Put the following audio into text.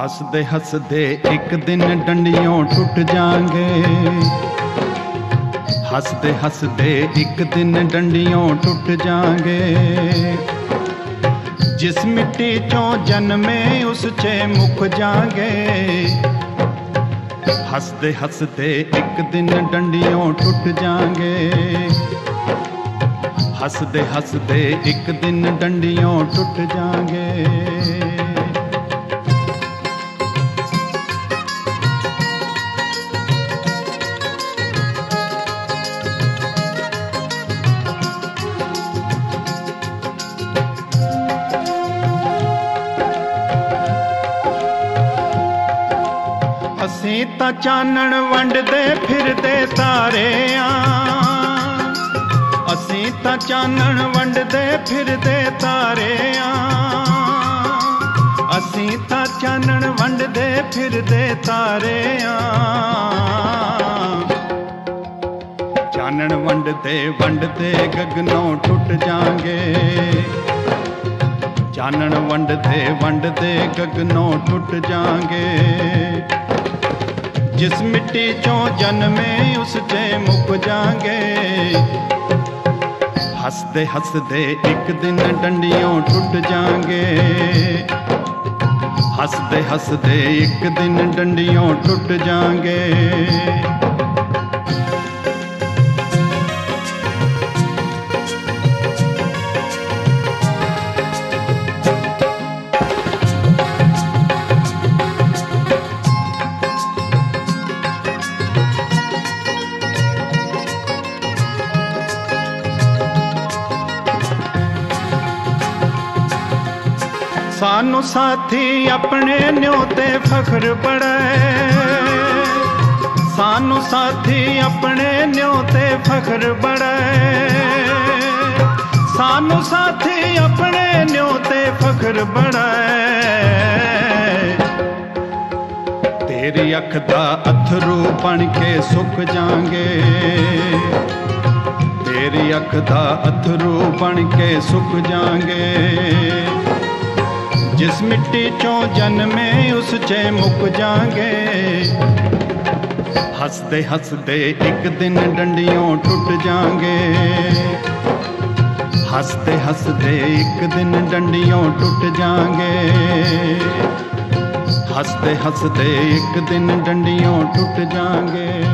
ਹੱਸਦੇ ਹੱਸਦੇ ਇੱਕ ਦਿਨ ਡੰਡੀਆਂ ਟੁੱਟ ਜਾਾਂਗੇ ਹੱਸਦੇ ਹੱਸਦੇ ਇੱਕ ਦਿਨ ਡੰਡੀਆਂ ਟੁੱਟ ਜਾਾਂਗੇ ਜਿਸ ਮਿੱਟੀ ਚੋਂ ਜਨਮੇ ਉਸ 'ਚ ਮੁੱਕ ਜਾਾਂਗੇ ਹੱਸਦੇ ਹੱਸਦੇ ਇੱਕ ਦਿਨ ਡੰਡੀਆਂ ਟੁੱਟ ਜਾਾਂਗੇ ਹੱਸਦੇ ਹੱਸਦੇ ਇੱਕ ਦਿਨ ਡੰਡੀਆਂ ਟੁੱਟ ਜਾਾਂਗੇ ਅਸੀਂ ਤਾਂ ਚਾਨਣ ਵੰਡਦੇ ਫਿਰਦੇ ਤਾਰੇ ਆ ਅਸੀਂ ਤਾਂ ਚਾਨਣ ਵੰਡਦੇ ਫਿਰਦੇ ਤਾਰੇ ਆ ਅਸੀਂ ਤਾਂ ਚਾਨਣ ਵੰਡਦੇ ਫਿਰਦੇ ਤਾਰੇ ਆ ਚਾਨਣ ਵੰਡਦੇ ਵੰਡਦੇ ਗਗਨੋਂ ਟੁੱਟ ਜਾਾਂਗੇ। ਚਾਨਣ ਵੰਡਦੇ ਵੰਡਦੇ ਗਗਨੋਂ ਟੁੱਟ ਜਾਾਂਗੇ। ਜਿਸ ਮਿੱਟੀ ਚੋਂ ਜਨਮੇ ਉਸ ਤੇ ਮੁੱਕ ਜਾਗੇ। ਹੱਸਦੇ ਹੱਸਦੇ ਇੱਕ ਦਿਨ ਡੰਡੀਆਂ ਟੁੱਟ ਜਾਾਂਗੇ। ਹੱਸਦੇ ਹੱਸਦੇ ਇੱਕ ਦਿਨ ਡੰਡੀਆਂ ਟੁੱਟ ਜਾਾਂਗੇ। ਸਾਨੂੰ ਸਾਥੀ ਆਪਣੇ ਨਿਉ ਤੇ ਫਖਰ ਬੜਾਏ ਸਾਨੂੰ ਸਾਥੀ ਆਪਣੇ ਨਿਉ ਤੇ ਫਖਰ ਬੜਾਏ ਸਾਨੂੰ ਸਾਥੀ ਆਪਣੇ ਨਿਉ ਤੇ ਫਖਰ ਬੜਾਏ ਤੇਰੀ ਅੱਖ ਦਾ ਅਥਰੂ ਬਣ ਕੇ ਸੁੱਕ ਜਾਾਂਗੇ ਤੇਰੀ ਅੱਖ ਦਾ ਅਥਰੂ ਬਣ ਕੇ ਸੁੱਕ ਜਾਾਂਗੇ ਜਿਸ ਮਿੱਟੀ ਚੋਂ ਜਨਮੇ ਉਸ 'ਚ ਮੁੱਕ ਜਾਗੇ। ਹੱਸਦੇ ਹੱਸਦੇ ਇੱਕ ਦਿਨ ਡੰਡੀਆਂ ਟੁੱਟ ਜਾਾਂਗੇ। ਹੱਸਦੇ ਹੱਸਦੇ ਇੱਕ ਦਿਨ ਡੰਡੀਆਂ ਟੁੱਟ ਜਾਾਂਗੇ। ਹੱਸਦੇ ਹੱਸਦੇ ਇੱਕ ਦਿਨ ਡੰਡੀਆਂ ਟੁੱਟ ਜਾਗੇ।